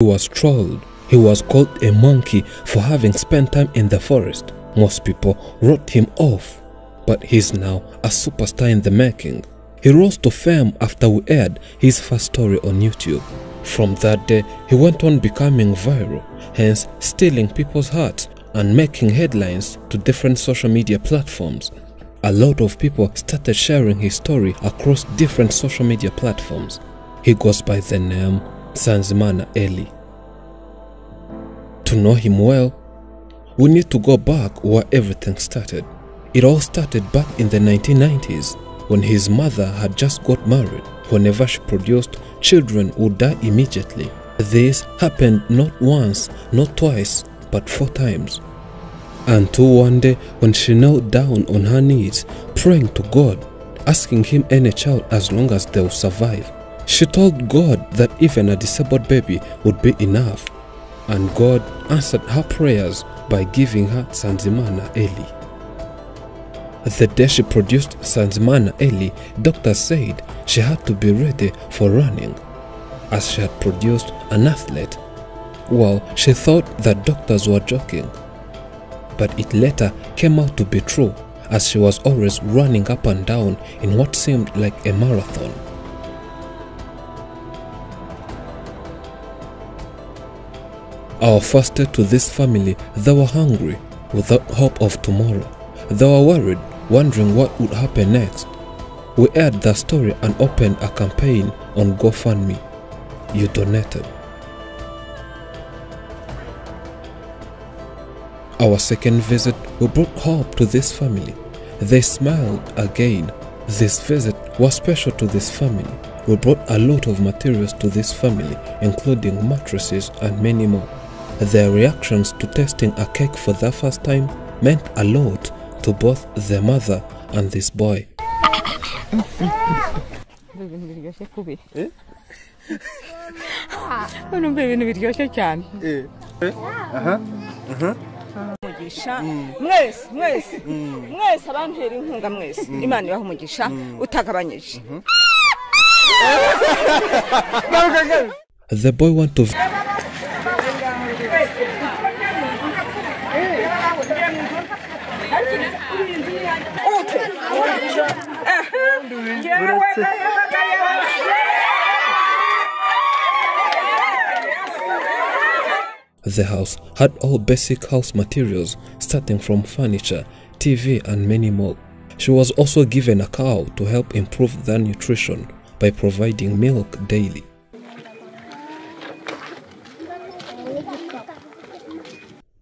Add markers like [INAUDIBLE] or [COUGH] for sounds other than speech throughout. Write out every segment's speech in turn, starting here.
He was trolled. He was called a monkey for having spent time in the forest. Most people wrote him off, but he's now a superstar in the making. He rose to fame after we aired his first story on YouTube. From that day, he went on becoming viral, hence stealing people's hearts and making headlines to different social media platforms. A lot of people started sharing his story across different social media platforms. He goes by the name Sanzimana Eli. To know him well, we need to go back where everything started. It all started back in the 1990s when his mother had just got married. Whenever she produced, children would die immediately. This happened not once, not twice, but four times. Until one day when she knelt down on her knees, praying to God, asking him any child as long as they will survive. She told God that even a disabled baby would be enough. And God answered her prayers by giving her Sanzimana Eli. The day she produced Sanzimana Eli, doctors said she had to be ready for running, as she had produced an athlete. Well, she thought that doctors were joking, but it later came out to be true, as she was always running up and down in what seemed like a marathon. Our first day to this family, they were hungry, without hope of tomorrow. They were worried, wondering what would happen next. We aired the story and opened a campaign on GoFundMe. You donated. Our second visit, we brought hope to this family. They smiled again. This visit was special to this family. We brought a lot of materials to this family, including mattresses and many more. Their reactions to tasting a cake for the first time meant a lot to both the mother and this boy. ibintu biryoshye kubi numva ibintu biryoshye cyane umugisha mwese mwese mwese abantera inkunga mwese imana ibaha umugisha utagabanyije The boy went to The house had all basic house materials, starting from furniture, TV, and many more. She was also given a cow to help improve their nutrition by providing milk daily.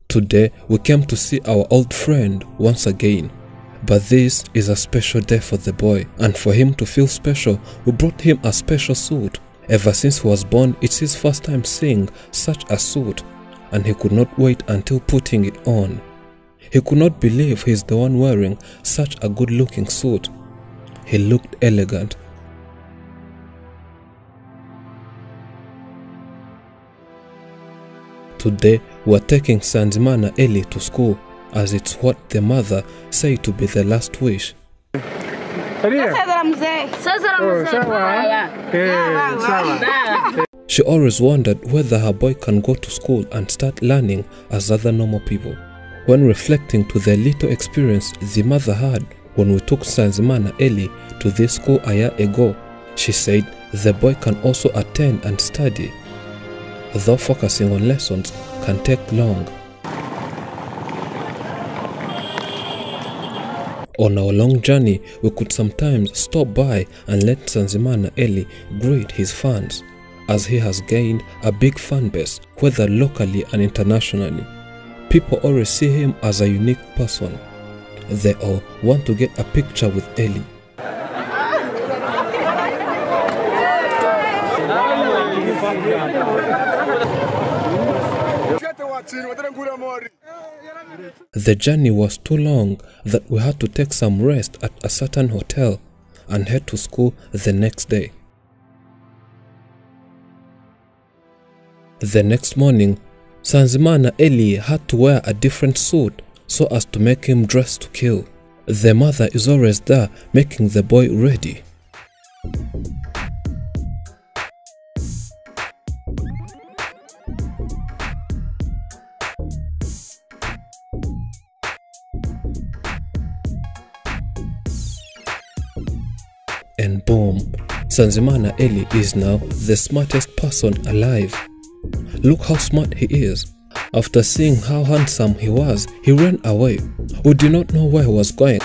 Today, we came to see our old friend once again. But this is a special day for the boy, and for him to feel special, we brought him a special suit. Ever since he was born, it's his first time seeing such a suit, and he could not wait until putting it on. He could not believe he's the one wearing such a good looking suit. He looked elegant. Today, we're taking Sanzimana Eli to school, as it's what the mother said to be the last wish. [LAUGHS] She always wondered whether her boy can go to school and start learning as other normal people. When reflecting to the little experience the mother had when we took Sanzimana Eli to this school a year ago, she said the boy can also attend and study, though focusing on lessons can take long. On our long journey, we could sometimes stop by and let Sanzimana Eli greet his fans, as he has gained a big fan base, whether locally and internationally. People always see him as a unique person. They all want to get a picture with Eli. [LAUGHS] The journey was too long that we had to take some rest at a certain hotel and head to school the next day. The next morning, Sanzimana Eli had to wear a different suit so as to make him dress to kill. The mother is always there making the boy ready. And boom, Sanzimana Eli is now the smartest person alive. Look how smart he is. After seeing how handsome he was, he ran away. We do not know where he was going.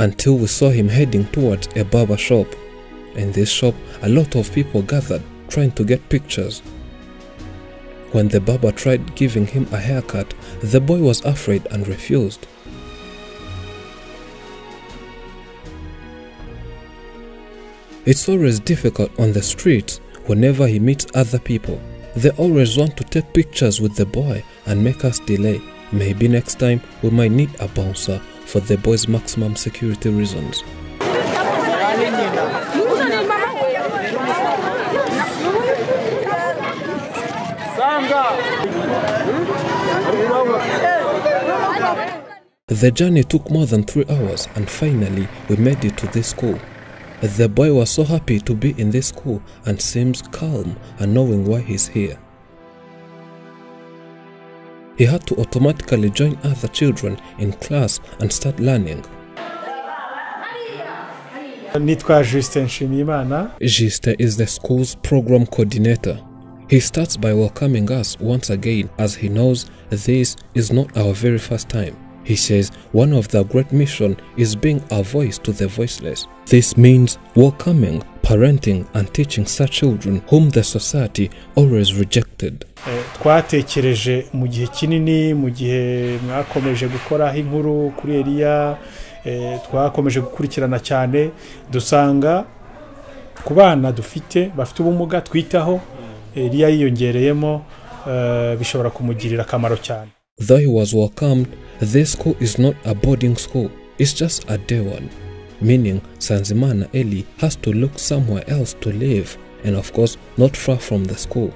Until we saw him heading towards a barber shop. In this shop, a lot of people gathered trying to get pictures. When the barber tried giving him a haircut, the boy was afraid and refused. It's always difficult on the streets whenever he meets other people. They always want to take pictures with the boy and make us delay. Maybe next time we might need a bouncer for the boy's maximum security reasons. The journey took more than three hours and finally we made it to this school. The boy was so happy to be in this school and seems calm and knowing why he's here. He had to automatically join other children in class and start learning. nitwa Justin Nshimiyimana Giste is the school's program coordinator. He starts by welcoming us once again as he knows this is not our very first time. He says one of their great mission is being a voice to the voiceless. This means welcoming, parenting and teaching such children whom the society always rejected. Eh, twatekereje mu gihe kinini mu gihe mwakomeje gukoraho inkuru kuri Eliya eh, twakomeje gukurikirana cyane dusanga ku bana dufite bafite ubumuga twitaho Eliya yiyongereyemo eh, bishobora kumugirira akamaro cyane Though he was welcomed, this school is not a boarding school, it's just a day one. Meaning, Sanzimana Eli has to look somewhere else to live, and of course, not far from the school.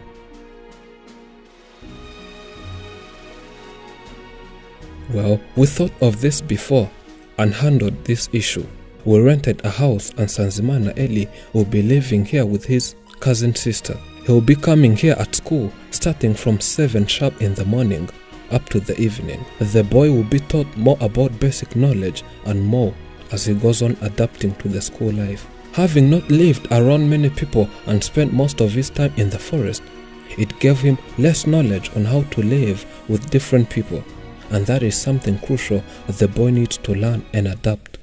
Well, we thought of this before and handled this issue. We rented a house, and Sanzimana Eli will be living here with his cousin sister. He'll be coming here at school starting from 7 sharp in the morning up to the evening. The boy will be taught more about basic knowledge and more as he goes on adapting to the school life. Having not lived around many people and spent most of his time in the forest, it gave him less knowledge on how to live with different people, and that is something crucial that the boy needs to learn and adapt.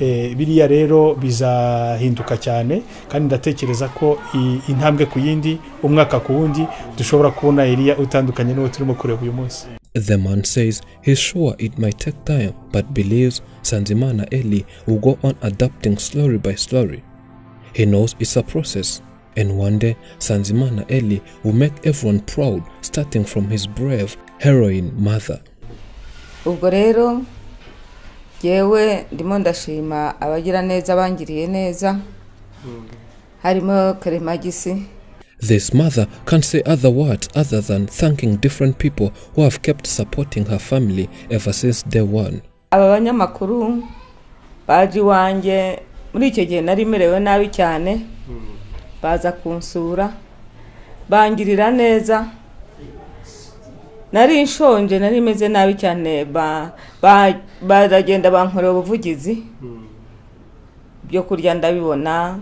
Eh, biriya rero bizahinduka cyane kandi ndatekereza ko intambwe ku yindi umwaka ku wundi dushobora kubona Eliya utandukanye n'uwo turimo kureba uyu munsi The man says he's sure it might take time, but believes Sanzimana Eli will go on adapting slowly by slowly. He knows it's a process, and one day Sanzimana Eli will make everyone proud, starting from his brave heroine mother. ubwo rero yewe ndimo ndashima abagira neza bangiriye neza mm. harimo karemagisi This mother can't say other words other than thanking different people who have kept supporting her family ever since day one. aba banyamakuru baje iwanjye muri icyo gihe nari merewe nabi cyane baza kunsura bangirira neza nari nshonje nari meze nabi cyane ba- ba- baragenda bankorera ubuvugizi byo kurya ndabibona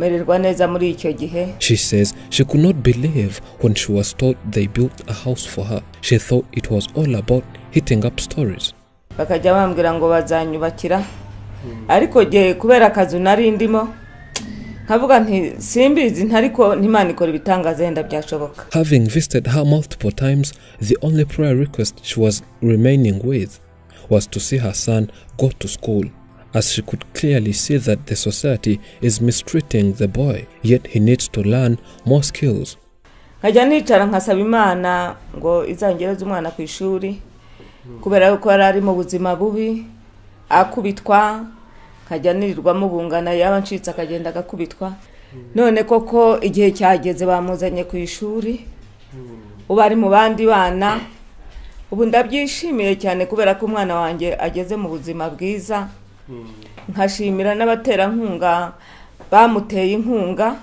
mererwa neza muri icyo gihe She says she could not believe when she was told they built a house for her. She thought it was all about hitting up stories. bakajya bambwira ngo bazanyubakira ariko gihe kubera akazi nari ndimo nkavuga nti simbizi ntariko ntimana ikora ibitangaza yenda byashoboka Having visited her multiple times, the only prayer request she was remaining with was to see her son go to school, as she could clearly see that the society is mistreating the boy, yet he needs to learn more skills. nkajya nicara nkasaba imana ngo izangereze umwana ku ishuri kubera yuko yari ari mu buzima bubi akubitwa nkajya nirirwa mubungana yaba ncitse akagenda agakubitwa none koko igihe cyageze bamuzanye ku ishuri ubu ari mu bandi bana ubu ndabyishimiye cyane kubera ko umwana wanjye ageze mu buzima bwiza nkashimira n'abaterankunga bamuteye inkunga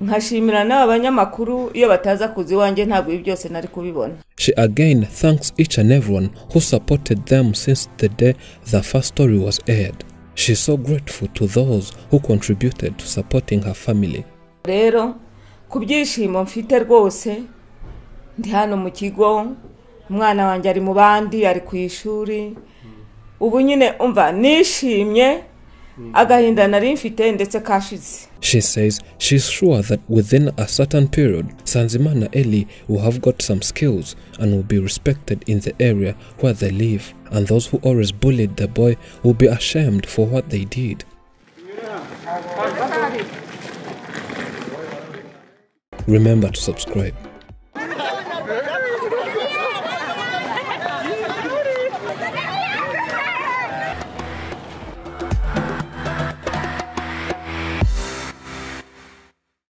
nkashimira n'aba banyamakuru iyo bataza kuza iwanjye ntabwo ibi byose nari kubibona She again thanks each and everyone who supported them since the day the first story was aired. She's so grateful to those who contributed to supporting her family. rero ku byishimo mfite rwose ndi hano mu kigo umwana wanjye ari mu bandi ari ku ishuri ubu nyine umva nishimye agahinda nari mfite ndetse kashize She says she's sure that within a certain period, Sanzimana Eli will have got some skills and will be respected in the area where they live, and those who always bullied the boy will be ashamed for what they did. Remember to subscribe.